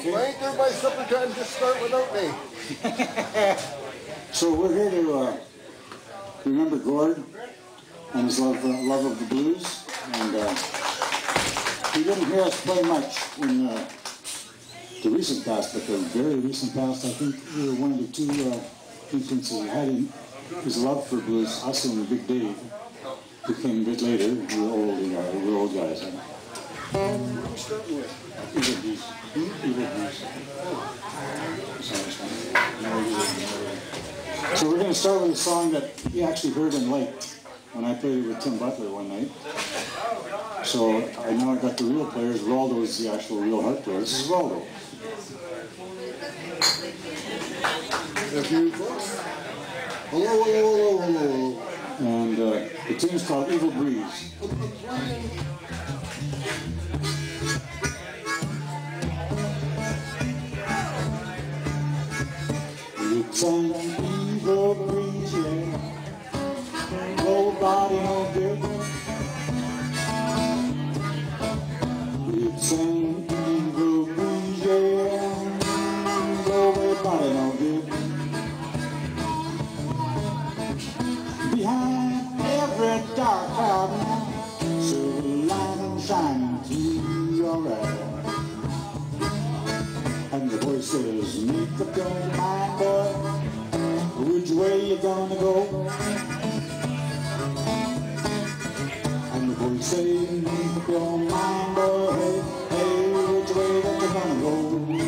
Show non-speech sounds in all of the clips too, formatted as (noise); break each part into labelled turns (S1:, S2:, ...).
S1: okay?
S2: Why ain't there by supper time? Just start without me. (laughs)
S1: so we're here to uh, remember Gord and his love, uh, love of the blues. And uh, he didn't hear us play much in uh, the recent past, but the very recent past, I think we were one of the two uh, influences he had in his love for blues, us and the Big Dave, who came a bit later. We were old, you know, we were old guys. Huh? Evil Blues. Evil Blues. So we're going to start with a song that he actually heard and liked when I played it with Tim Butler one night. So I now I got the real players. Roldo is the actual real harp player. This is Roldo.
S2: Hello, hello, hello, hello.
S1: And uh, the tune's called Evil Breeze. It's an evil yeah. Nobody no good. It's an says, make up your mind, boy, which way you gonna go? And the voice says, make up your mind, boy, hey, hey, which way that you gonna go?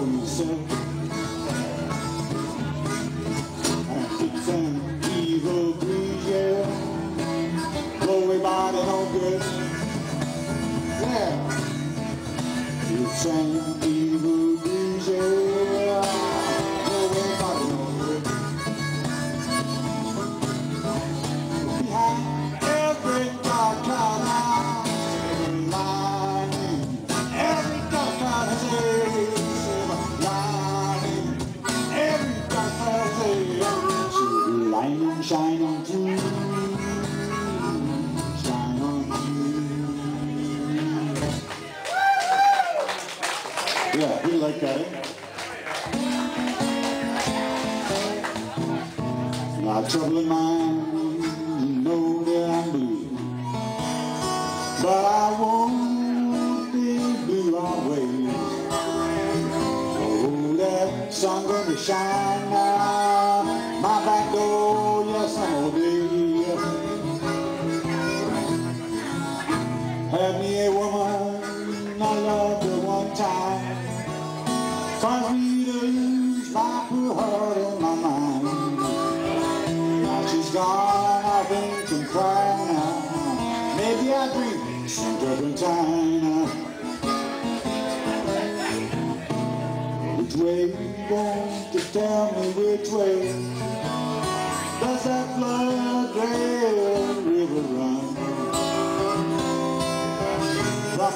S1: coração trouble in mind,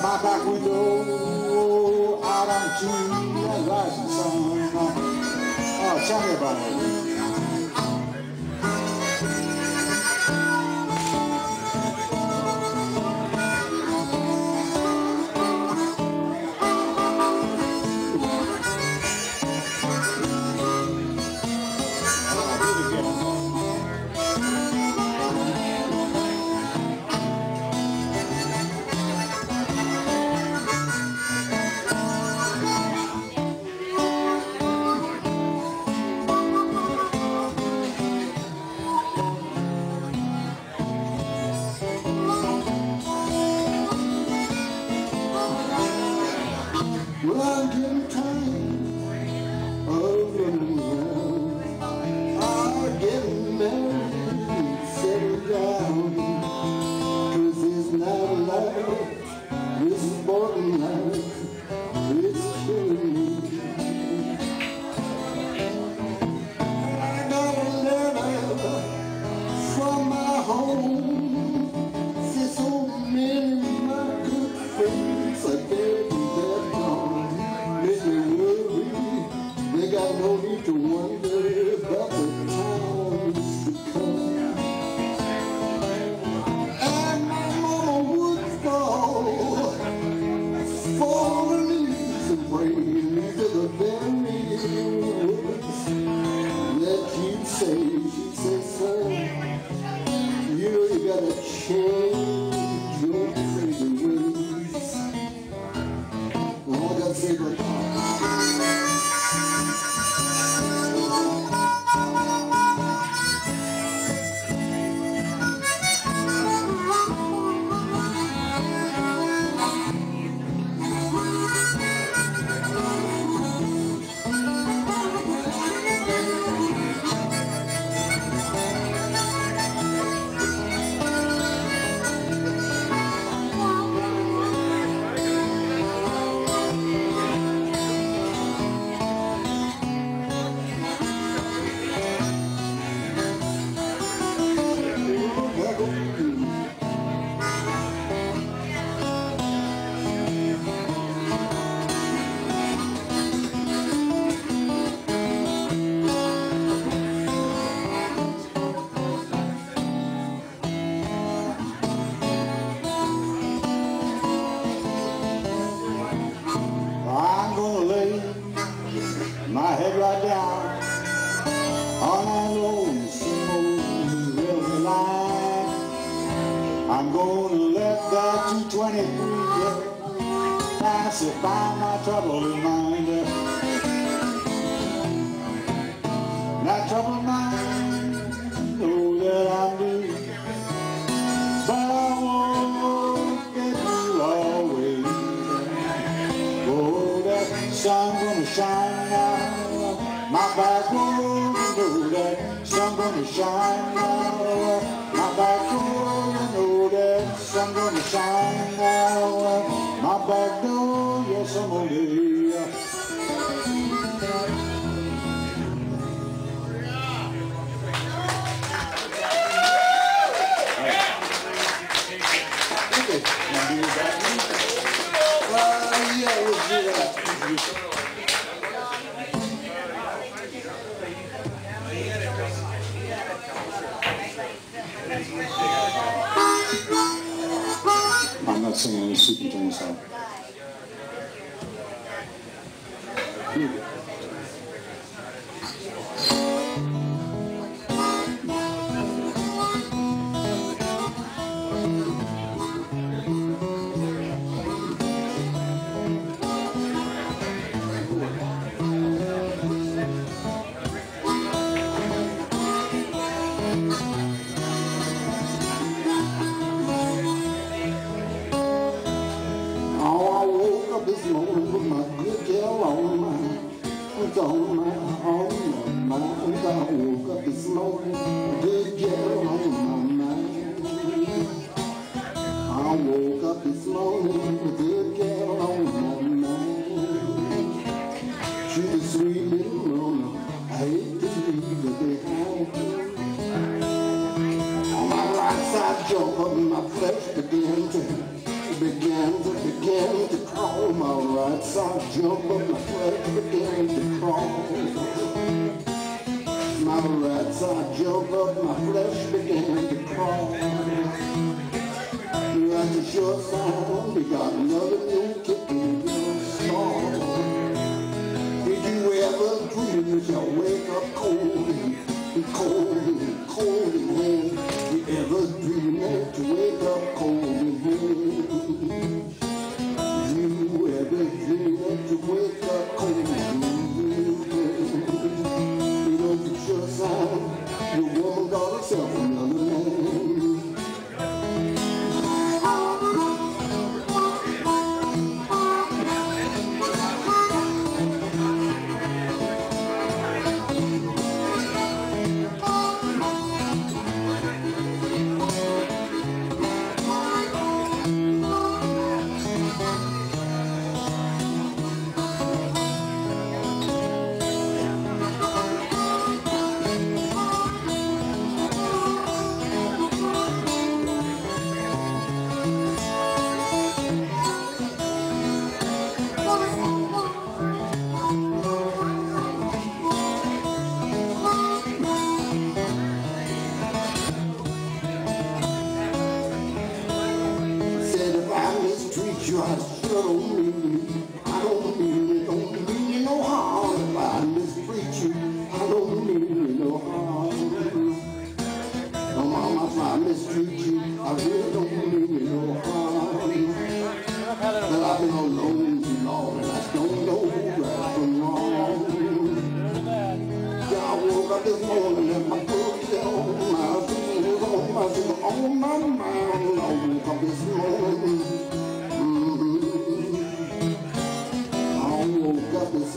S1: From my back window out onto the rising
S2: Well, I'm getting tired of running around. I'm getting married, down. gonna shine now. My back room know that. Sun gonna shine now. My back room know that. Sun gonna shine now. My back door, yes, I'm gonna. someone who's sleeping during the song. I jump up and my flesh began to, begin to, begin to crawl. My right side jump up, my flesh began to crawl. My right side jump up, my flesh began to crawl. That's a sure sign we got another new kick in your song. Did you ever dream that you wake up cold, cold, cold? to wake up. don't mean, I don't mean, it don't mean no harm.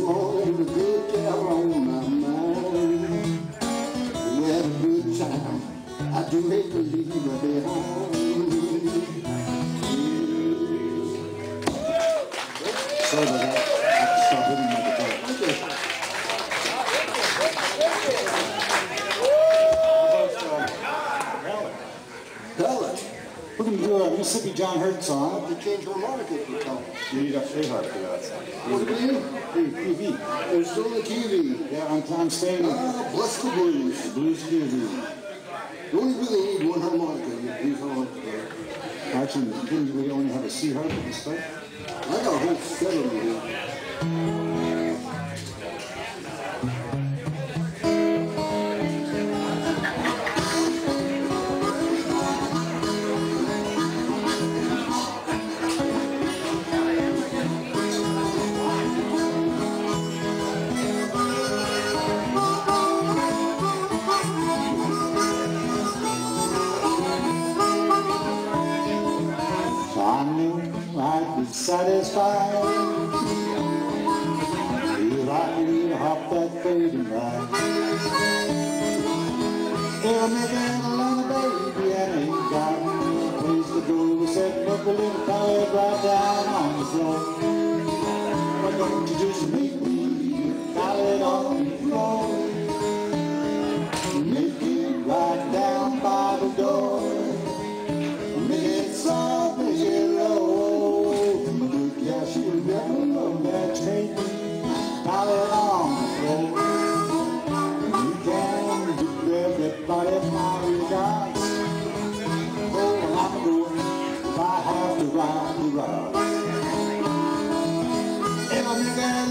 S2: morning good girl on my mind. We had a good time. I do make
S1: to leave her. John Hurt song,
S2: they changed her harmonica to tell.
S1: You need a free harp for that song.
S2: What do you mean?
S1: TV.
S2: There's still the TV.
S1: Yeah, I'm, I'm saying,
S2: ah, bless the blues.
S1: Blues TV.
S2: You only really need one harmonica. You need harmonica.
S1: Actually, didn't we only have a C harp and stuff?
S2: I got a whole set of them here.
S1: satisfied. Feel like could even hop that fading ride. It'll make an alone baby and ain't got no place to go. We set up a little fire right down on the floor. Why don't you just meet me, pile it on? hurrah, hurrah. Every man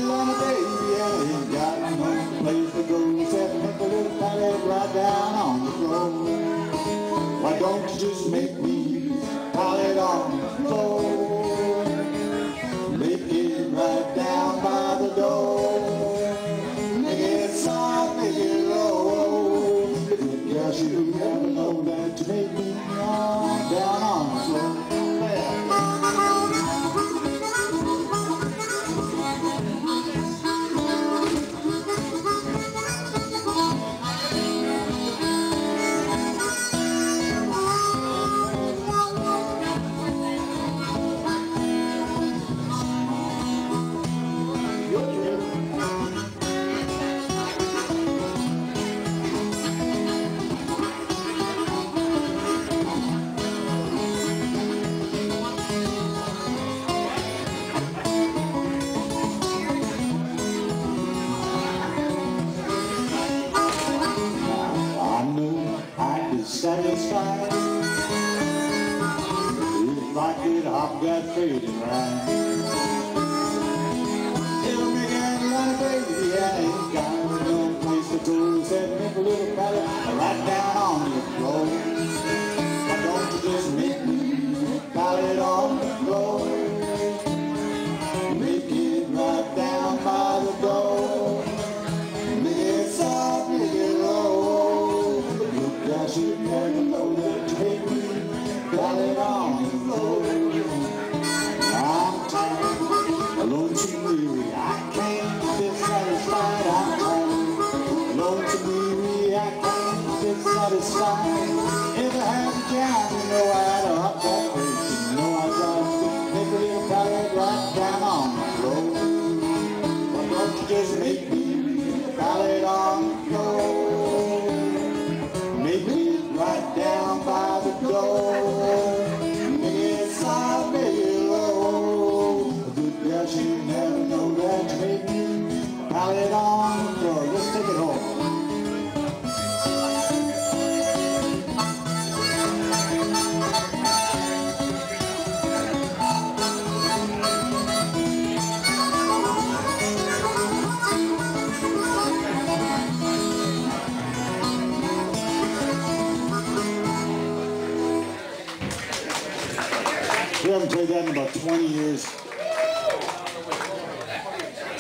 S1: years.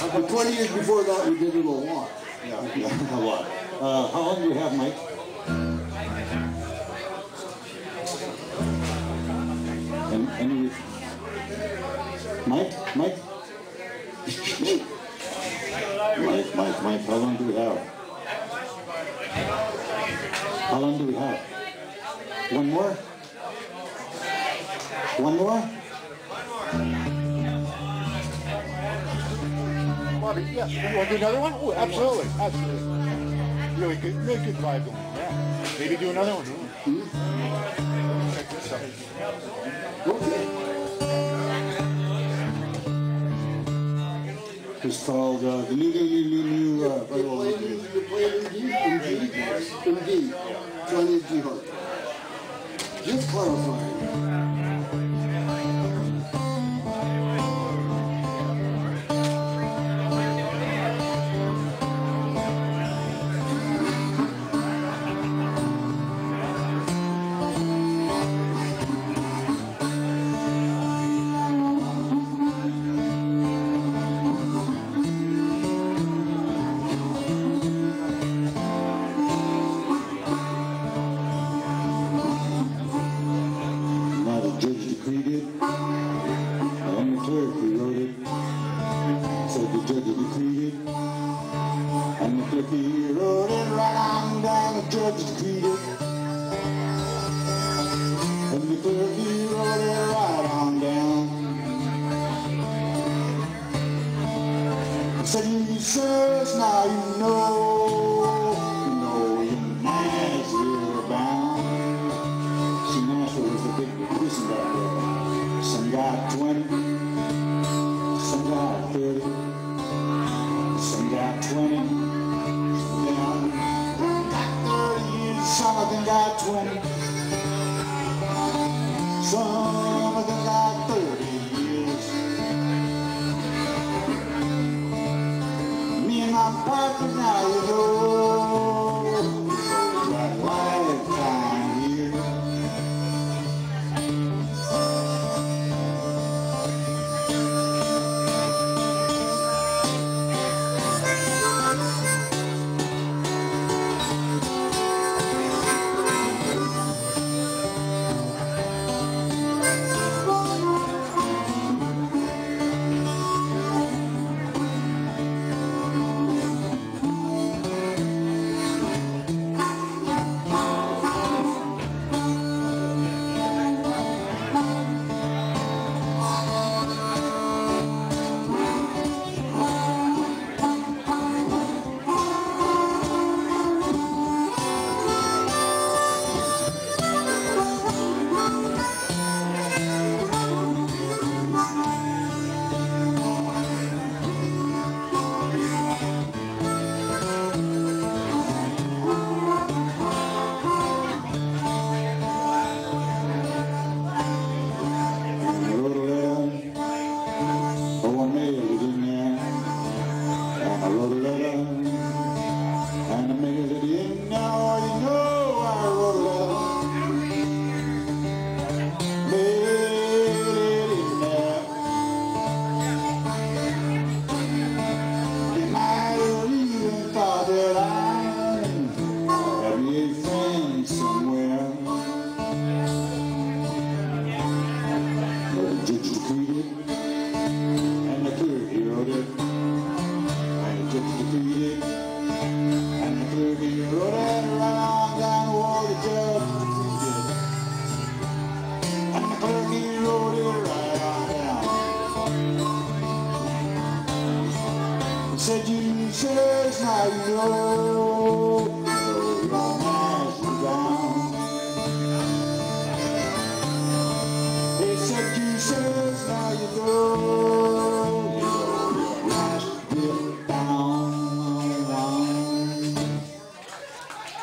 S2: For 20 years before that, we did it a lot.
S1: Yeah, (laughs) yeah, a lot. Uh, how long do we have, Mike? And, and you, Mike, Mike? Mike,
S3: Bobby, yes. You want to do another one? Oh, absolutely, absolutely. Really good, really good vibe going. Yeah. Maybe do another one. Hmm? Check this out.
S2: Okay.
S1: It's called, uh, the new, new, new, new, uh,
S2: You play you play it in D, in D, in D, Johnny G. Hart. Just clarifying.
S1: 20, some of them got 30 years. Me and my partner now,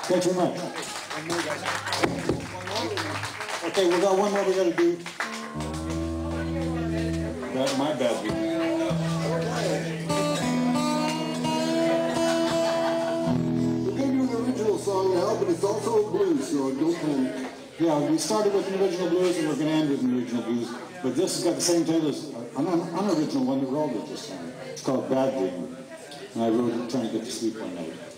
S1: Thanks very much. Okay, we got one more we gotta do. That's my bad.
S2: We're gonna do an original song now, but it's also a blues, so don't panic.
S1: Yeah, we started with an original blues and we're gonna end with an original blues. But this has got the same title as uh, an unoriginal one that Rob did this time. It's called Bad Dream. And I wrote it trying to get to sleep one night.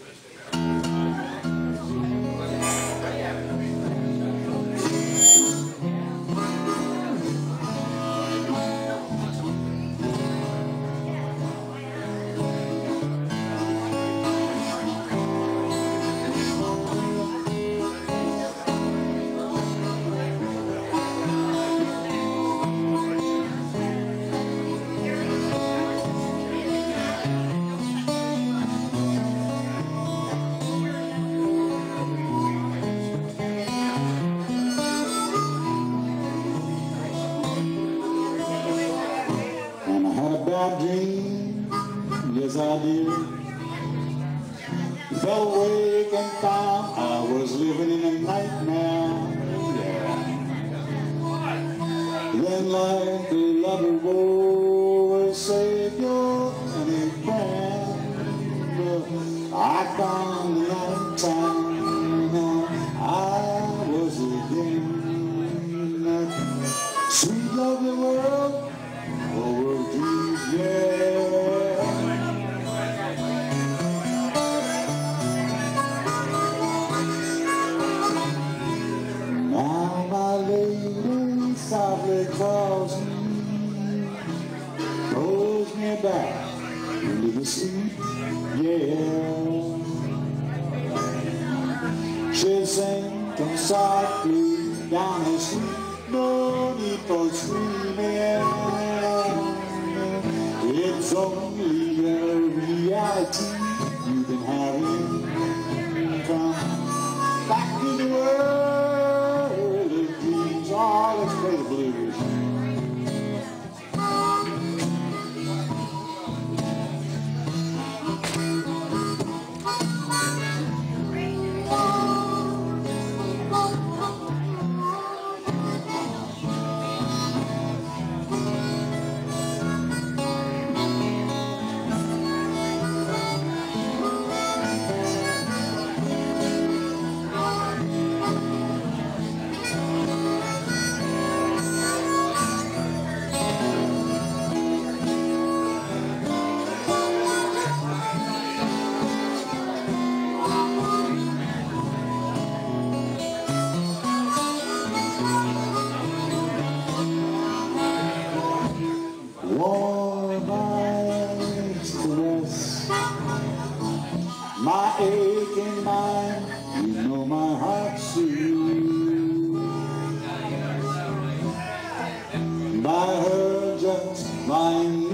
S1: Just